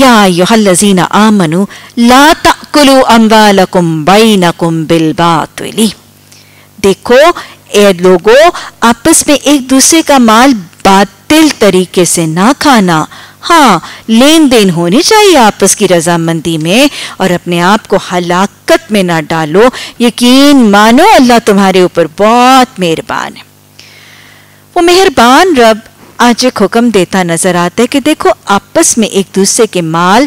یا یحلزین آمنو لا تأکلو اموالکم بینکم بالباطلی دیکھو، اے لوگو، آپس میں ایک دوسرے کا مال باطل طریقے سے نہ کھانا ہاں لین دین ہونی چاہیے آپس کی رضامندی میں، اور اپنے آپ کو ہلاکت میں نہ ڈالو، یقین مانو، اللہ تمہارے اوپر بہت مہربان ہے۔ وہ مہربان رب آج ایک حکم دیتا نظر آتا ہے کہ دیکھو، آپس میں ایک دوسرے کے مال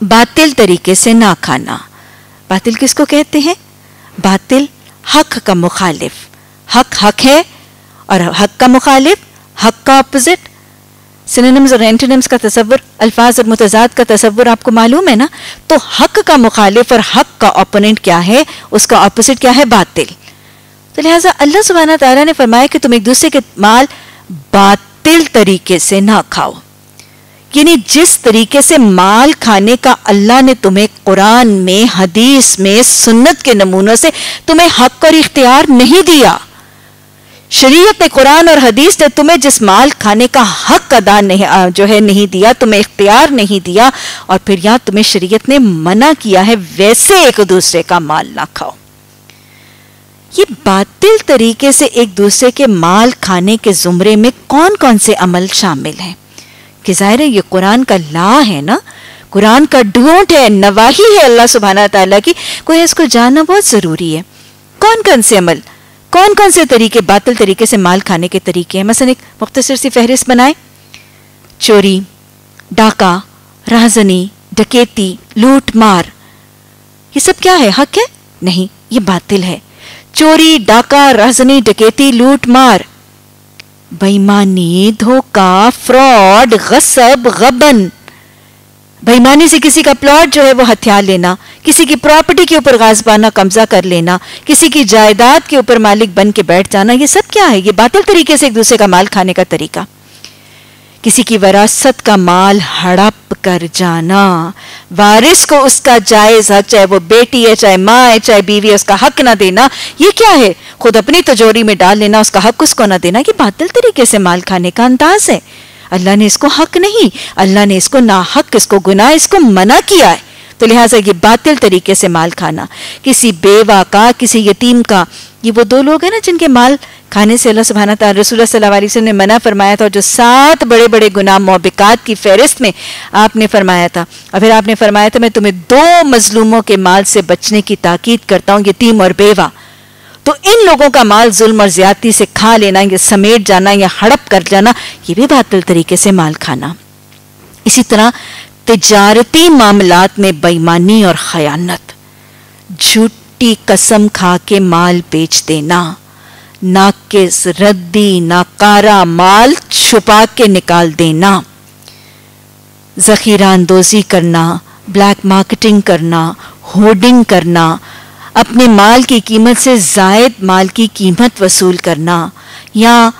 باطل طریقے سے نہ کھانا۔ باطل کس کو کہتے ہیں؟ باطل حق کا مخالف۔ حق حق ہے اور حق کا مخالف، حق کا اپوزٹ سننمز اور اینٹنمز کا تصور، الفاظ اور متضاد کا تصور آپ کو معلوم ہے نا؟ تو حق کا مخالف اور حق کا اپوننٹ کیا ہے؟ اس کا اپوزٹ کیا ہے؟ باطل۔ تو لہٰذا اللہ سبحانہ تعالیٰ نے فرمایا کہ تم ایک دوسرے کے مال باطل طریقے سے نہ کھاؤ۔ یعنی جس طریقے سے مال کھانے کا اللہ نے تمہیں قرآن میں، حدیث میں، سنت کے نمونوں سے تمہیں حق اور اختیار نہیں دیا۔ شریعت نے قرآن اور حدیث نے تمہیں جس مال کھانے کا حق ادا نہیں، جو ہے نہیں دیا، تمہیں اختیار نہیں دیا اور پھر یہاں تمہیں شریعت نے منع کیا ہے، ویسے ایک دوسرے کا مال نہ کھاؤ۔ یہ باطل طریقے سے ایک دوسرے کے مال کھانے کے زمرے میں کون کون سے عمل شامل ہیں؟ کہ ظاہر ہے یہ قرآن کا لا ہے نا؟ قرآن کا ڈھونٹ ہے، نواہی ہے اللہ سبحانہ تعالیٰ کی۔ کوئی اس کو جاننا بہت ضروری ہے۔ کون کون سے عمل، کون کون سے طریقے، باطل طریقے سے مال کھانے کے طریقے ہیں؟ مثلا ایک مختصر سی فہرست بنائے چوری، ڈاکہ رازنی ڈکیتی، لوٹ مار۔ یہ سب کیا ہے؟ حق ہے؟ نہیں، یہ باطل ہے۔ چوری ڈاکہ رازنی ڈکیتی لوٹ مار بےمانی دھوکہ فراڈ غصب غبن بےمانی سے کسی کا پلاٹ جو ہے وہ ہتھیار لینا کسی کی پراپرٹی کے اوپر غازبانہ قبضہ کر لینا کسی کی جائیداد کے اوپر مالک بن کے بیٹھ جانا یہ سب کیا ہے یہ باطل طریقے سے ایک دوسرے کا مال کھانے کا طریقہ کسی کی وراثت کا مال ہڑپ کر جانا۔ وارث کو اس کا جائز حق، چاہے وہ بیٹی ہے، چاہے ماں ہے، چاہے بیوی ہے، اس کا حق نہ دینا۔ یہ کیا ہے؟ خود اپنی تجوری میں ڈال لینا، اس کا حق اس کو نہ دینا۔ یہ باطل طریقے سے مال کھانے کا انداز ہے۔ اللہ نے اس کو حق نہیں، اللہ نے اس کو نا حق اس کو گناہ، اس کو منع کیا ہے۔ تو لہٰذا یہ باطل طریقے سے مال کھانا۔ کسی بیوہ کا، کسی یتیم کا، یہ وہ دو لوگ ہیں نا جن کے مال کھانے سے اللہ سبحانہ تعالی رسول اللہ صلی اللہ علیہ وسلم نے منع فرمایا تھا اور جو سات بڑے بڑے گناہ موبقات کی فہرست میں آپ نے فرمایا تھا۔ اور پھر آپ نے فرمایا تھا، میں تمہیں دو مظلوموں کے مال سے بچنے کی تاکید کرتا ہوں یتیم اور بیوہ۔ تو ان لوگوں کا مال ظلم اور زیادتی سے کھا لینا یا سمیٹ جانا یا ہڑپ کر جانا، یہ بھی باطل طریقے سے مال کھانا۔ اسی طرح تجارتی معاملات میں بےمانی اور خیانت۔ جھوٹی قسم کھا کے مال بیچ دینا۔ ناقص ردی ناکارا مال چھپا کے نکال دینا۔ ذخیرہ اندوزی کرنا، بلیک مارکیٹنگ کرنا، ہوڈنگ کرنا، اپنے مال کی قیمت سے زائد مال کی قیمت وصول کرنا، یا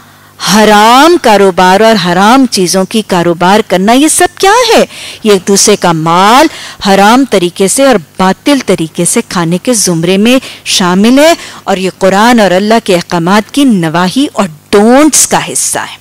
حرام کاروبار اور حرام چیزوں کی کاروبار کرنا، یہ سب کیا ہے؟ یہ ایک دوسرے کا مال حرام طریقے سے اور باطل طریقے سے کھانے کے زمرے میں شامل ہے اور یہ قرآن اور اللہ کے احکامات کی نواحی اور ڈونٹس کا حصہ ہے۔